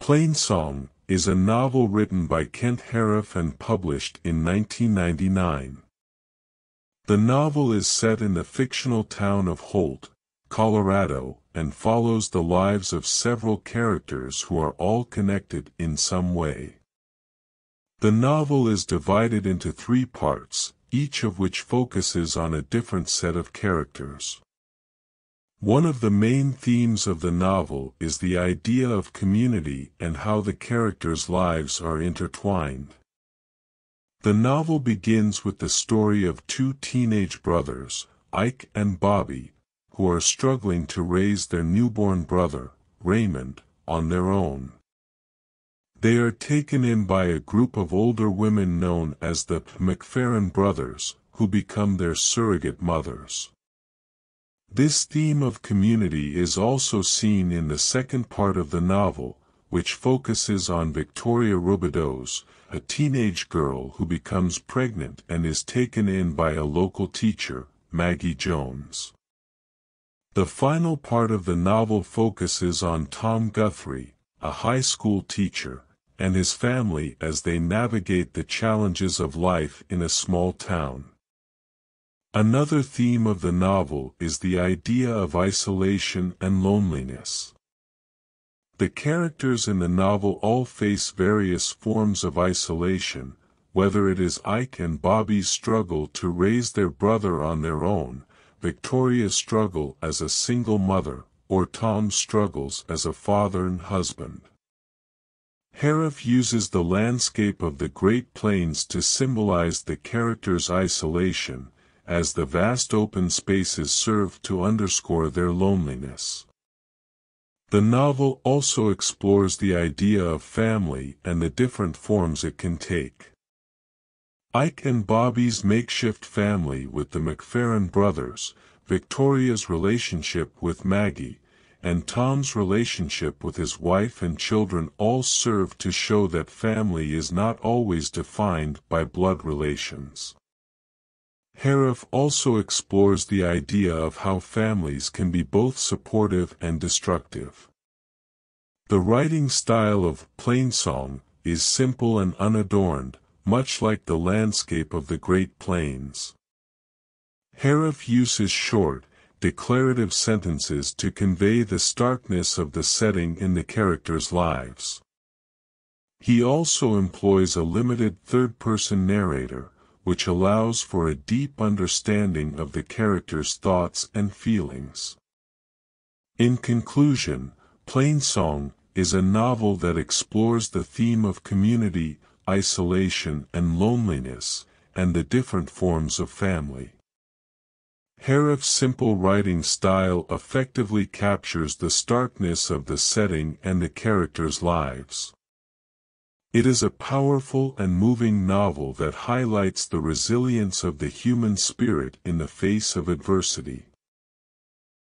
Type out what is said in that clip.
Plainsong is a novel written by Kent Haruf and published in 1999. The novel is set in the fictional town of Holt, Colorado, and follows the lives of several characters who are all connected in some way. The novel is divided into three parts, each of which focuses on a different set of characters. One of the main themes of the novel is the idea of community and how the characters' lives are intertwined. The novel begins with the story of two teenage brothers, Ike and Bobby, who are struggling to raise their newborn brother, Raymond, on their own. They are taken in by a group of older women known as the McPheron brothers, who become their surrogate mothers. This theme of community is also seen in the second part of the novel, which focuses on Victoria Roubideaux, a teenage girl who becomes pregnant and is taken in by a local teacher, Maggie Jones. The final part of the novel focuses on Tom Guthrie, a high school teacher, and his family as they navigate the challenges of life in a small town. Another theme of the novel is the idea of isolation and loneliness. The characters in the novel all face various forms of isolation, whether it is Ike and Bobby's struggle to raise their brother on their own, Victoria's struggle as a single mother, or Tom's struggles as a father and husband. Haruf uses the landscape of the Great Plains to symbolize the character's isolation, as the vast open spaces serve to underscore their loneliness. The novel also explores the idea of family and the different forms it can take. Ike and Bobby's makeshift family with the McPheron brothers, Victoria's relationship with Maggie, and Tom's relationship with his wife and children all serve to show that family is not always defined by blood relations. Haruf also explores the idea of how families can be both supportive and destructive. The writing style of Plainsong is simple and unadorned, much like the landscape of the Great Plains. Haruf uses short, declarative sentences to convey the starkness of the setting in the characters' lives. He also employs a limited third-person narrator, which allows for a deep understanding of the character's thoughts and feelings. In conclusion, Plainsong is a novel that explores the theme of community, isolation and loneliness, and the different forms of family. Haruf's simple writing style effectively captures the starkness of the setting and the characters' lives. It is a powerful and moving novel that highlights the resilience of the human spirit in the face of adversity.